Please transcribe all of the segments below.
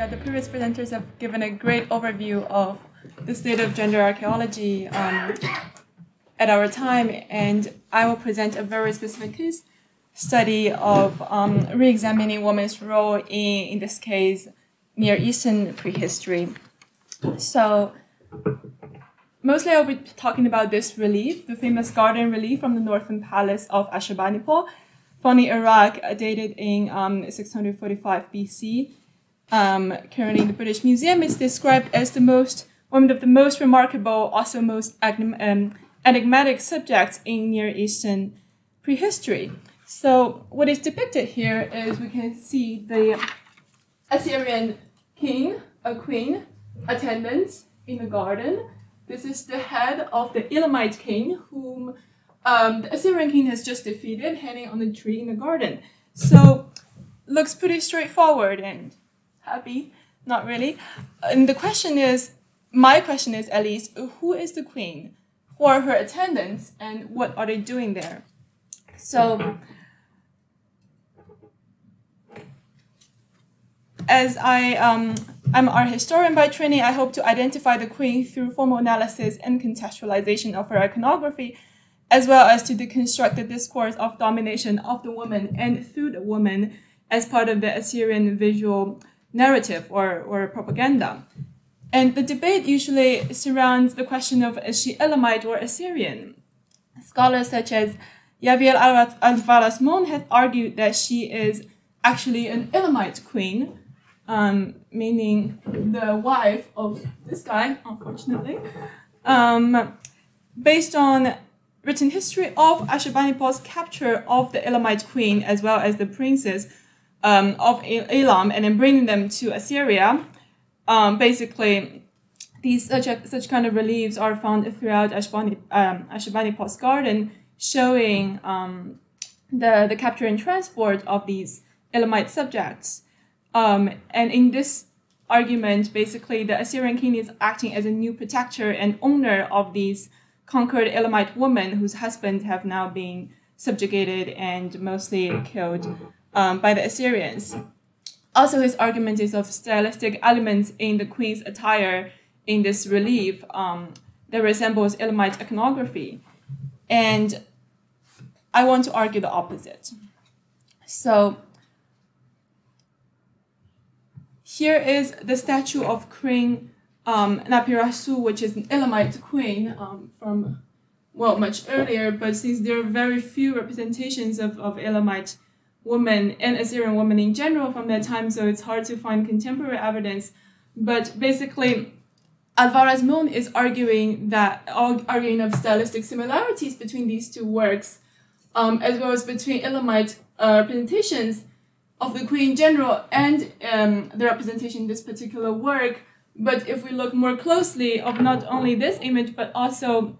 yeah, the previous presenters have given a great overview of the state of gender archaeology um, at our time, and I will present a very specific case study of um, re-examining women's role in, in this case, Near Eastern prehistory. So, mostly I'll be talking about this relief, the famous garden relief from the Northern Palace of Ashurbanipal, in Iraq, dated in um, 645 BC. Um, currently in the British Museum, it's described as the most one of the most remarkable, also most um, enigmatic subjects in Near Eastern prehistory. So what is depicted here is we can see the Assyrian king, a queen, attendants in the garden. This is the head of the Elamite king, whom um, the Assyrian king has just defeated, hanging on the tree in the garden. So looks pretty straightforward and happy. Not really. And the question is, my question is at least, who is the queen? Who are her attendants and what are they doing there? So as I um, I'm an art historian by training, I hope to identify the queen through formal analysis and contextualization of her iconography, as well as to deconstruct the discourse of domination of the woman and through the woman as part of the Assyrian visual narrative or, or propaganda. And the debate usually surrounds the question of is she Elamite or Assyrian? Scholars such as Javier Álvarez-Mon have argued that she is actually an Elamite queen, um, meaning the wife of this guy, unfortunately, um, based on written history of Ashurbanipal's capture of the Elamite queen as well as the princes um, of Elam and then bringing them to Assyria. Um, basically, these such a, such kind of reliefs are found throughout Ashbani, um, Ashurbanipal's garden, showing um, the the capture and transport of these Elamite subjects. Um, and in this argument, basically, the Assyrian king is acting as a new protector and owner of these conquered Elamite women whose husbands have now been subjugated and mostly killed um, by the Assyrians. Also, his argument is of stylistic elements in the queen's attire in this relief um, that resembles Elamite iconography. And I want to argue the opposite. So, here is the statue of Queen um, Napirasu, which is an Elamite queen um, from, well, much earlier, but since there are very few representations of, of Elamite women and Assyrian women in general from that time, so it's hard to find contemporary evidence. But basically, Álvarez-Mon is arguing that arguing of stylistic similarities between these two works, um, as well as between Elamite uh, representations of the queen in general and um, the representation in this particular work. But if we look more closely of not only this image but also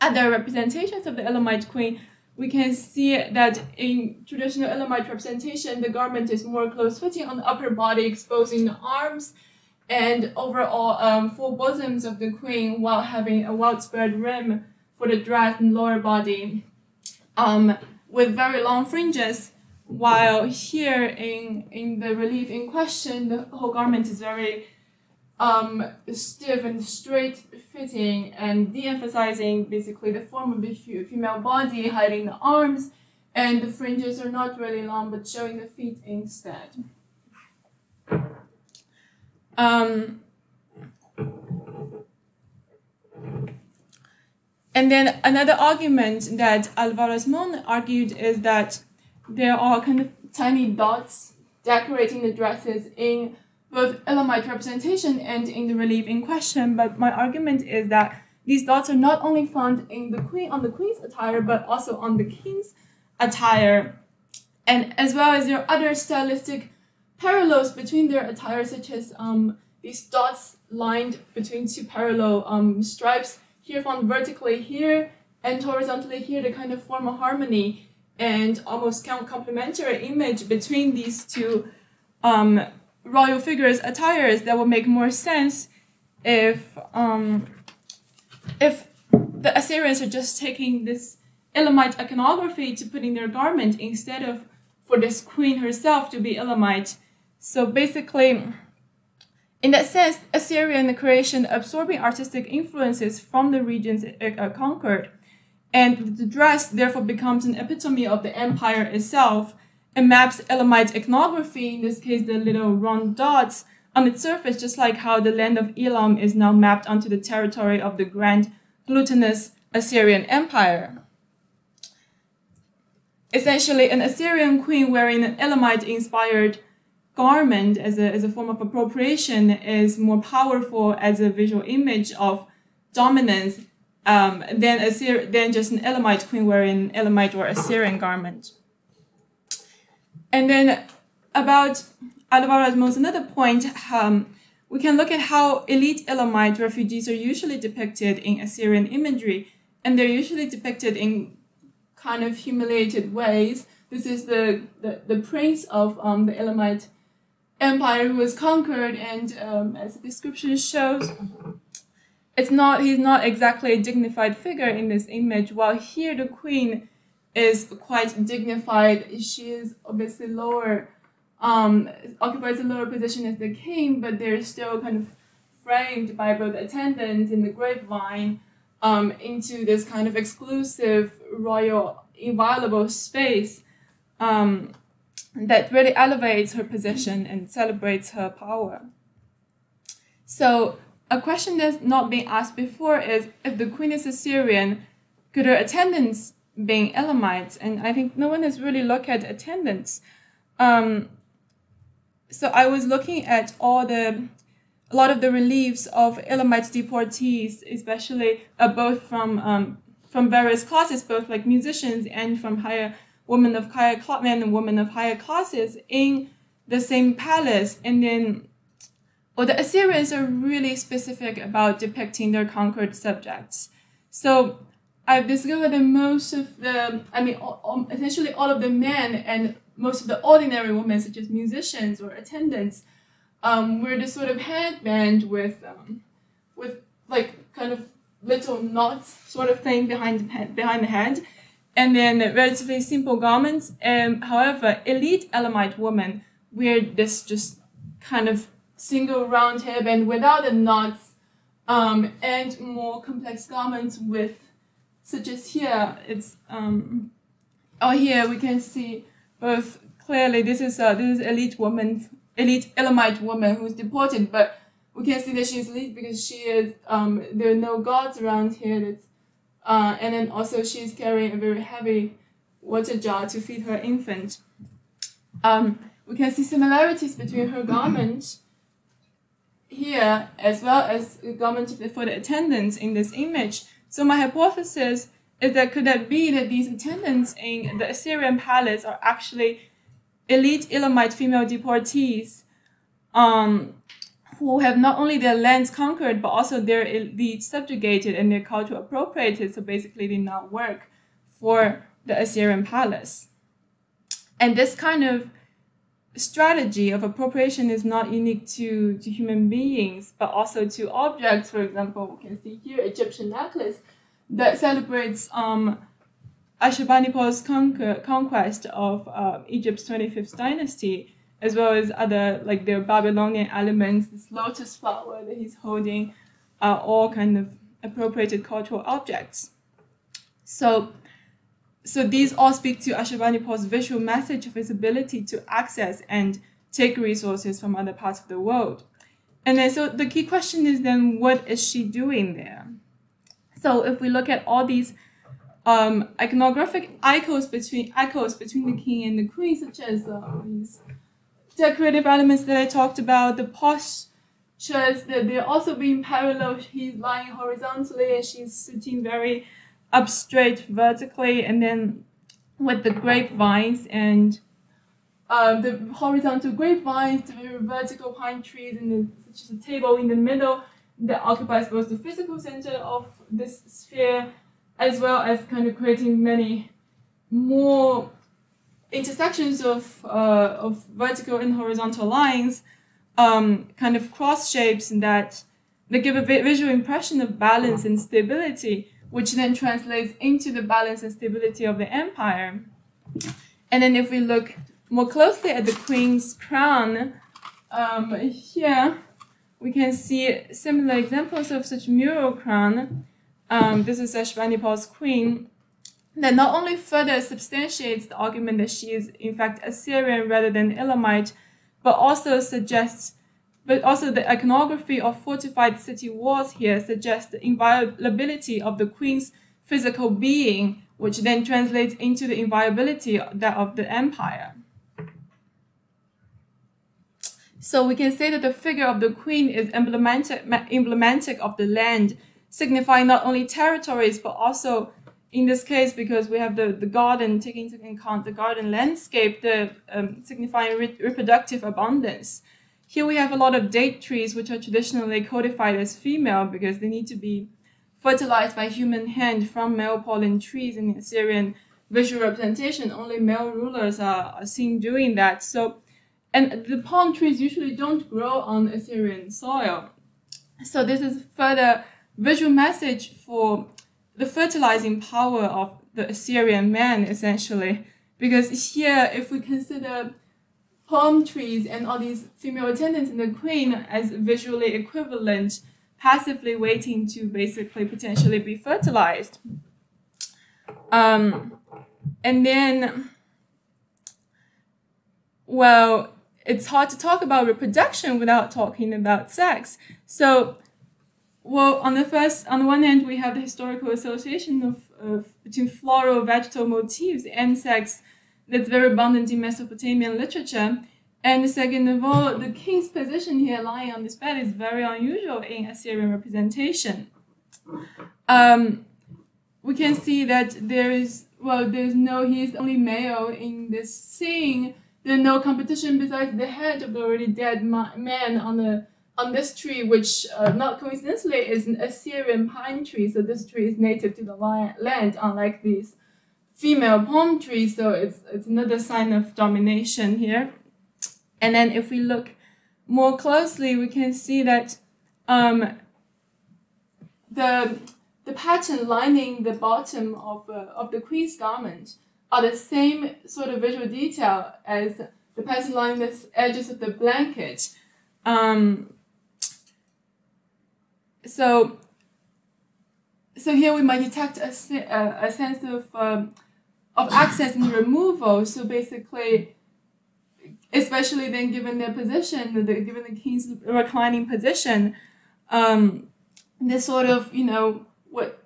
other representations of the Elamite queen, we can see that in traditional Elamite representation, the garment is more close-fitting on the upper body, exposing the arms and overall um, full bosoms of the queen while having a widespread rim for the dress and lower body um, with very long fringes. While here in, in the relief in question, the whole garment is very um, stiff and straight fitting and de-emphasizing basically the form of the female body, hiding the arms, and the fringes are not really long but showing the feet instead. Um, and then another argument that Álvarez-Mon argued is that there are kind of tiny dots decorating the dresses in both Elamite representation and in the relief in question, but my argument is that these dots are not only found in the queen on the queen's attire, but also on the king's attire, and as well as there are other stylistic parallels between their attire, such as um, these dots lined between two parallel um, stripes here found vertically here and horizontally here to kind of form a harmony and almost count complementary image between these two um, royal figures' attires that would make more sense if um, if the Assyrians are just taking this Elamite iconography to put in their garment instead of for this queen herself to be Elamite. So basically, in that sense, Assyrian creation absorbing artistic influences from the regions it uh, conquered. And the dress therefore becomes an epitome of the empire itself and maps Elamite iconography, in this case the little round dots, on its surface, just like how the land of Elam is now mapped onto the territory of the grand glutinous Assyrian Empire. Essentially, an Assyrian queen wearing an Elamite inspired garment as a, as a form of appropriation is more powerful as a visual image of dominance um, than, Assyri- than just an Elamite queen wearing an Elamite or Assyrian garment. And then about Álvarez-Mon's another point, um, we can look at how elite Elamite refugees are usually depicted in Assyrian imagery, and they're usually depicted in kind of humiliated ways. This is the, the, the prince of um, the Elamite empire who was conquered, and um, as the description shows, it's not he's not exactly a dignified figure in this image. While here the queen is quite dignified. She is obviously lower, um, occupies a lower position as the king, but they're still kind of framed by both attendants in the grapevine um, into this kind of exclusive royal inviolable space um, that really elevates her position and celebrates her power. So a question that's not been asked before is if the queen is Assyrian, could her attendants being Elamites? And I think no one has really looked at attendance. Um, so I was looking at all the a lot of the reliefs of Elamite deportees, especially uh, both from um, from various classes, both like musicians and from higher women of higher men and women of higher classes in the same palace. And then, well, the Assyrians are really specific about depicting their conquered subjects. So I've discovered that most of the, I mean, all, essentially all of the men and most of the ordinary women, such as musicians or attendants, um, were this sort of headband with, um, with like kind of little knots sort of thing behind the head, behind the head, and then relatively simple garments. Um, however, elite Elamite women wear this just kind of single round headband without the knots, um, and more complex garments with, such as here, it's um, oh here we can see both clearly this is uh, this is elite woman, elite Elamite woman who's deported, but we can see that she's elite because she is um, there are no guards around here. That's uh, and then also she's carrying a very heavy water jar to feed her infant. Um, we can see similarities between her garment here as well as the garment for the attendants in this image. So my hypothesis is that could that be that these attendants in the Assyrian palace are actually elite Elamite female deportees um, who have not only their lands conquered, but also their elite subjugated and their culture appropriated, so basically did not work for the Assyrian palace. And this kind of strategy of appropriation is not unique to, to human beings, but also to objects. For example, we can see here Egyptian necklace that celebrates um, Ashurbanipal's conquer, conquest of uh, Egypt's 25th dynasty as well as other like their Babylonian elements, this lotus flower that he's holding, are all kind of appropriated cultural objects. So, so these all speak to Ashurbanipal's visual message of his ability to access and take resources from other parts of the world. And then, so the key question is then, what is she doing there? So if we look at all these um, iconographic echoes between echoes between the king and the queen, such as uh, these decorative elements that I talked about, the postures that they're also being parallel. He's lying horizontally and she's sitting very up straight vertically, and then with the grapevines and um, the horizontal grapevines, the vertical pine trees, and the, such as a table in the middle that occupies both the physical center of this sphere as well as kind of creating many more intersections of, uh, of vertical and horizontal lines, um, kind of cross shapes and that, that give a visual impression of balance and stability, which then translates into the balance and stability of the empire. And then if we look more closely at the queen's crown, um, here we can see similar examples of such mural crown. Um, this is Ashurbanipal's queen that not only further substantiates the argument that she is in fact Assyrian rather than Elamite, but also suggests, but also the iconography of fortified city walls here suggests the inviolability of the queen's physical being, which then translates into the inviolability that of the empire. So we can say that the figure of the queen is emblematic, emblematic of the land, signifying not only territories, but also in this case, because we have the, the garden, taking into account the garden landscape, the um, signifying re reproductive abundance. Here we have a lot of date trees, which are traditionally codified as female because they need to be fertilized by human hand from male pollen trees in Assyrian visual representation. Only male rulers are, are seen doing that. So, and the palm trees usually don't grow on Assyrian soil. So this is further visual message for the fertilizing power of the Assyrian man, essentially. Because here, if we consider palm trees and all these female attendants in the queen as visually equivalent, passively waiting to basically potentially be fertilized. Um, and then, well, it's hard to talk about reproduction without talking about sex. So well, on the first, on the one hand, we have the historical association of, of between floral vegetal motifs and sex that's very abundant in Mesopotamian literature. And second of all, the king's position here lying on this bed is very unusual in Assyrian representation. Um, we can see that there is, well, there's no, he is the only male in this scene. There's no competition besides the head of the already dead man on the on this tree, which uh, not coincidentally is an Assyrian pine tree. So this tree is native to the land, unlike these female palm tree, So it's, it's another sign of domination here. And then if we look more closely, we can see that um, the, the pattern lining the bottom of, uh, of the queen's garment are the same sort of visual detail as the pattern lining the edges of the blanket. Um, so so here we might detect a, a, a sense of um, of access and removal. So basically, especially then given their position, the, given the king's reclining position, um, this sort of you know what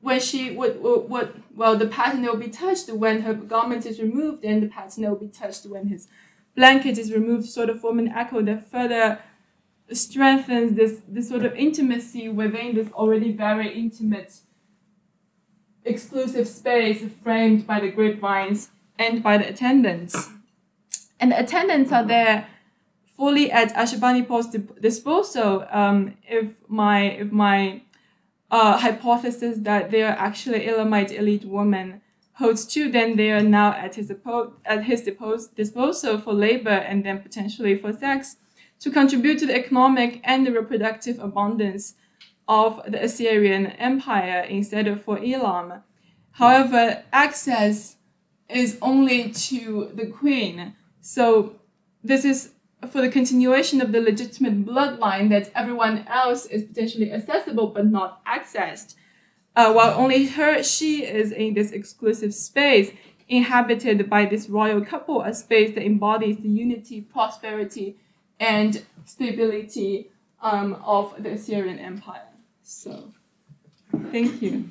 when she what, what what well the pattern will be touched when her garment is removed, and the pattern will be touched when his blanket is removed, sort of form an echo that further strengthens this, this sort of intimacy within this already very intimate, exclusive space framed by the grapevines and by the attendants. And the attendants are there fully at Ashurbanipal's disposal um, if my, if my uh, hypothesis that they are actually Elamite elite women holds true, then they are now at his, at his disposal for labor and then potentially for sex to contribute to the economic and the reproductive abundance of the Assyrian Empire instead of for Elam. However, access is only to the queen. So this is for the continuation of the legitimate bloodline that everyone else is potentially accessible but not accessed. Uh, while only her, she is in this exclusive space inhabited by this royal couple, a space that embodies the unity, prosperity, and stability um, of the Assyrian Empire. So, thank you.